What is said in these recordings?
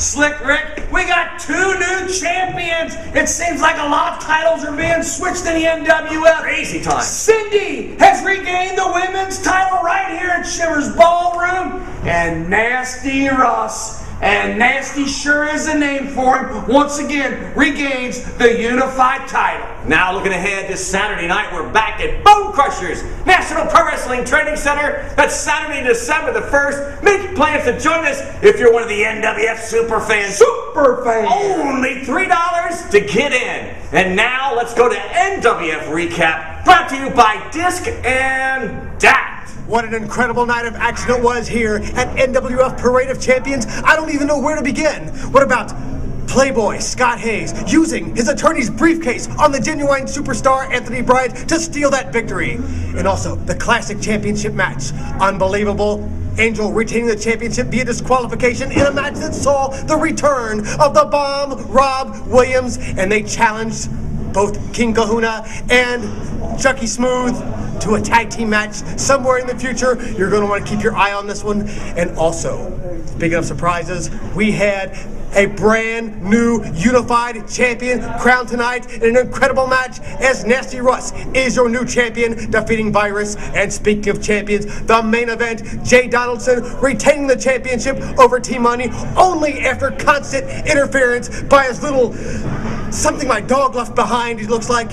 Slick Rick, we got two new champions. It seems like a lot of titles are being switched in the NWF. Crazy time. Cindy has regained the women's title right here at Shimmer's Ballroom. And Nasty Ross, and Nasty sure is a name for him, once again regains the unified title. Now looking ahead this Saturday night, we're back at Bone Crushers National Pro Wrestling Training Center. That's Saturday, December the 1st. Make plans to join us if you're one of the NWF super fans. Super fan. Only $3 to get in. And now let's go to NWF Recap, brought to you by Disc and Dat. What an incredible night of action it was here at NWF Parade of Champions. I don't even know where to begin. What about Playboy Scott Hayes using his attorney's briefcase on the genuine superstar Anthony Bryant to steal that victory? And also the classic championship match. Unbelievable. Angel retaining the championship via disqualification in a match that saw the return of the bomb, Rob Williams, and they challenged both King Kahuna and Chucky Smooth to a tag team match somewhere in the future. You're going to want to keep your eye on this one. And also, speaking of surprises, we had a brand new unified champion crowned tonight in an incredible match as Nasty Russ is your new champion, defeating Virus. And speaking of champions, the main event, Jay Donaldson retaining the championship over Team Money only after constant interference by his little something my dog left behind, he looks like.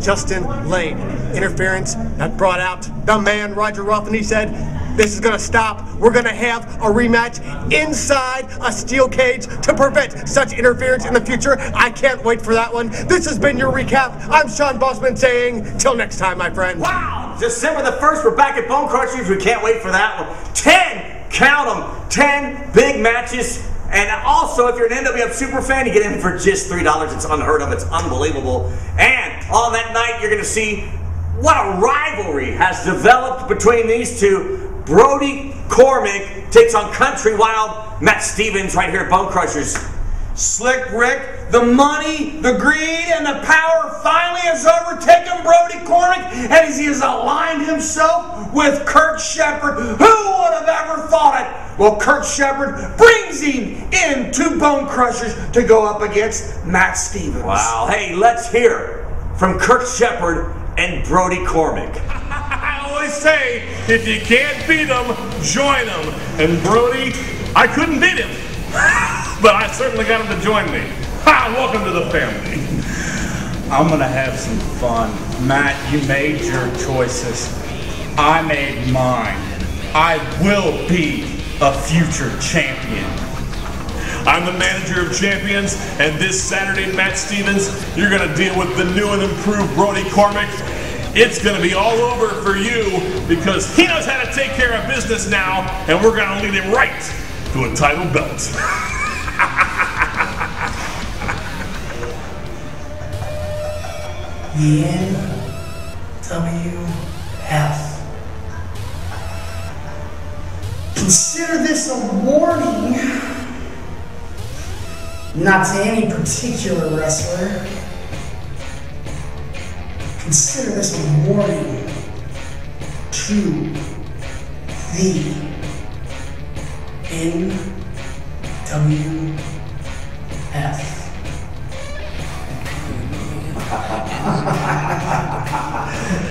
Justin Lane. Interference that brought out the man Roger Ruff, and he said, This is gonna stop. We're gonna have a rematch inside a steel cage to prevent such interference in the future. I can't wait for that one. This has been your recap. I'm Sean Bossman saying, till next time, my friend. Wow! December the 1st, we're back at Bone Crushers. We can't wait for that one. 10, count them, 10 big matches. And also, if you're an NWF super fan, you get in for just $3. It's unheard of. It's unbelievable. And on that night, you're going to see what a rivalry has developed between these two. Brody Cormick takes on Country Wild Matt Stevens right here at Bone Crushers. Slick Rick, the money, the greed, and the power finally has overtaken Brody Cormick, and he has aligned himself with Kurt Shepard. Who would have ever thought it? Well, Kurt Shepard brings him in to Bone Crushers to go up against Matt Stevens. Wow. Hey, let's hear from Kurt Shepard and Brody Cormick. I always say, if you can't beat them, join them. And Brody, I couldn't beat him, but I certainly got him to join me. Ha, welcome to the family. I'm gonna have some fun. Matt, you made your choices. I made mine. I will be a future champion. I'm the manager of champions, and this Saturday, Matt Stevens, you're going to deal with the new and improved Brody Cormick. It's going to be all over for you because he knows how to take care of business now, and we're going to lead him right to a title belt. The Consider this a warning, not to any particular wrestler. Consider this a warning to the NWF.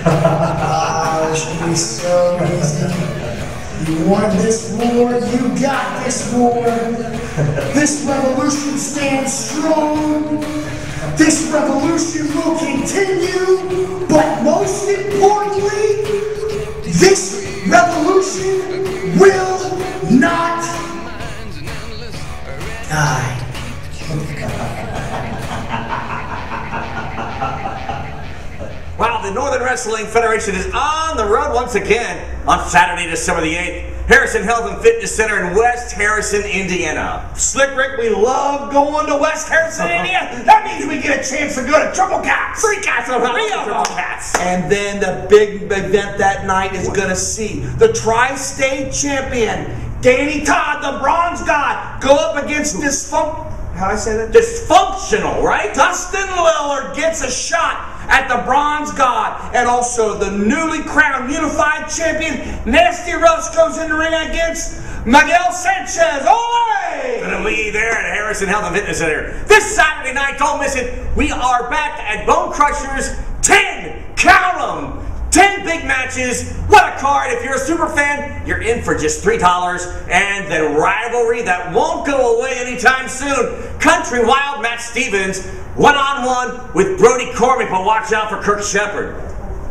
Ah, it should be so easy. You won this war, you got this war. This revolution stands strong. This revolution will continue, but most importantly, this revolution will not die. The Northern Wrestling Federation is on the road once again on Saturday, December the 8th. Harrison Health and Fitness Center in West Harrison, Indiana. Slick Rick, we love going to West Harrison, uh-huh. Indiana. That means we get a chance to go to Triple Cats. Three cats uh-huh. Three of Triple. Cats. And then the big event that night is going to see the Tri-State champion, Danny Todd, the Bronze God, go up against this funk. How I say that? Dysfunctional, right? Dustin Lillard gets a shot at the Bronze God and also the newly crowned unified champion. Nasty Russ goes in the ring against Miguel Sanchez. Ole! Gonna be there at Harrison Health and Fitness Center this Saturday night. Don't miss it. We are back at Bone Crushers 10. Count them. 10 big matches. What a card. If you're a super fan, you're in for just $3. And the rivalry that won't go away anytime soon. Country Wild Matt Stevens, one on one with Brody Cormick, but watch out for Kirk Shepard.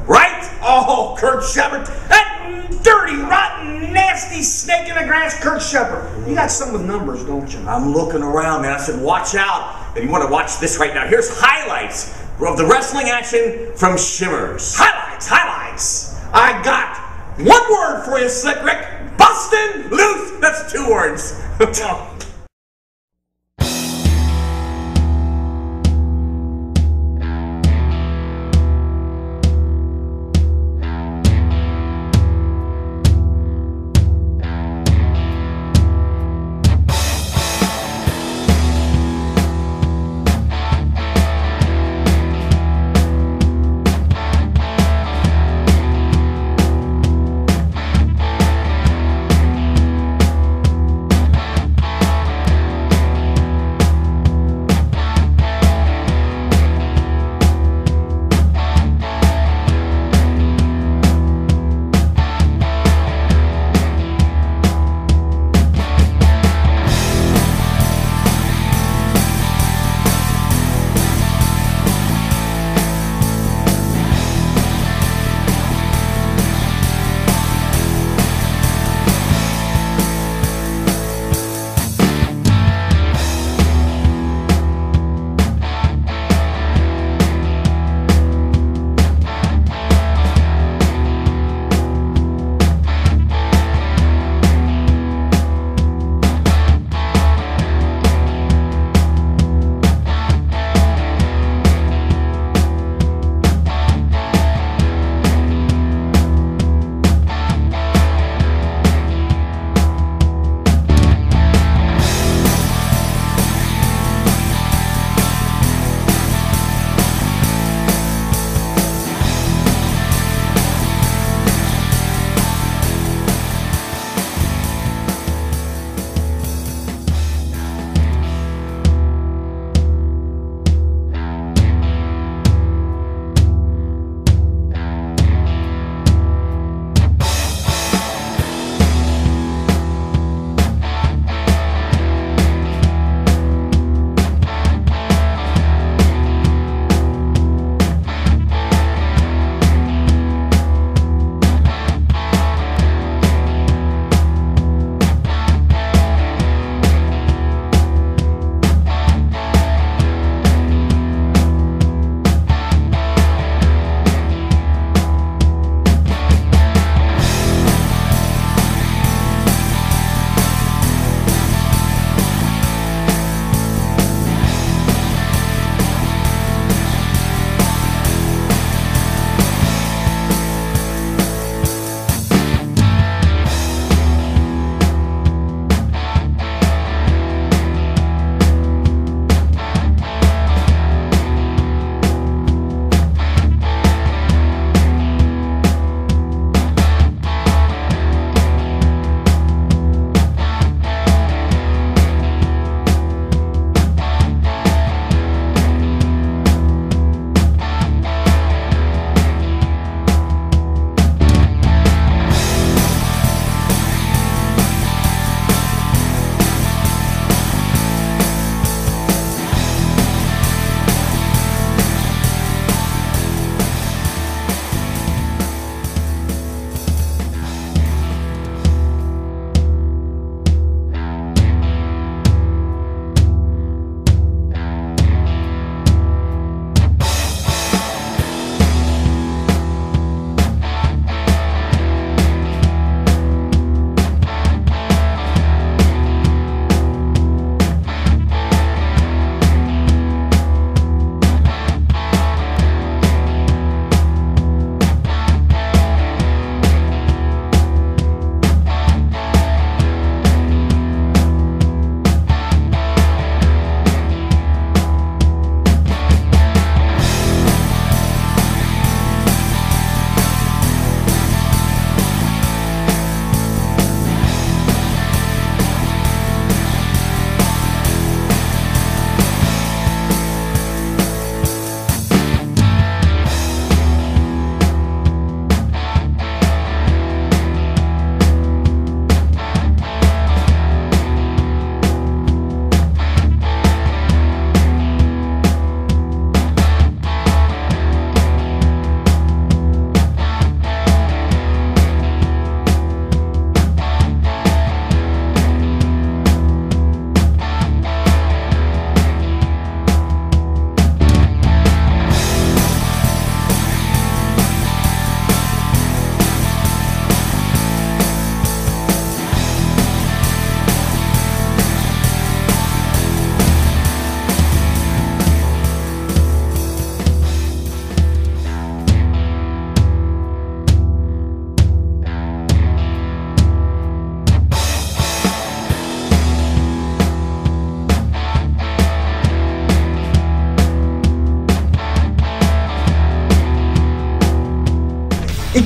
Right? Oh, Kirk Shepard. That dirty, rotten, nasty snake in the grass, Kirk Shepard. You got some with numbers, don't you? I'm looking around, man. I said, watch out. And you want to watch this right now. Here's highlights of the wrestling action from Shimmers. Highlights, highlights. I got one word for you, Slick Rick. Bustin' Loose. That's two words.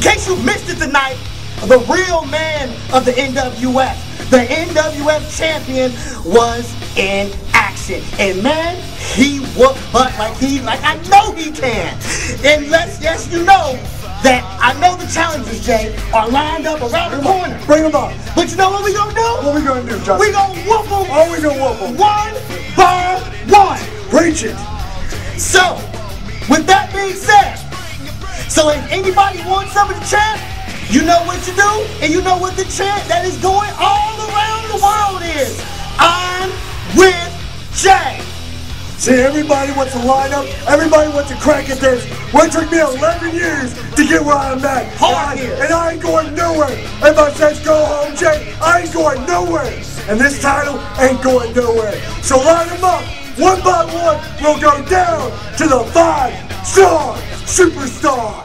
case you missed it tonight, the real man of the NWF, the NWF champion, was in action. And man, he whooped butt like he, like I know he can. And let's, yes, you know that I know the challenges, Jay, are lined up around the corner. Bring them up. But you know what we gonna do? What we gonna do, Justin? We gonna whoop them. Oh, we gonna whoop 'em. One by one. Preach it. So, with that being said, so if anybody wants some of the chant, you know what to do, and you know what the chant that is going all around the world is. I'm with Jay. See, everybody wants to line up. Everybody wants to crack at this. Well, it took me 11 years to get where I'm at. Hard and, I, and I ain't going nowhere. Everybody says go home, Jay. I ain't going nowhere. And this title ain't going nowhere. So line them up. One by one, we'll go down to the five-star superstar.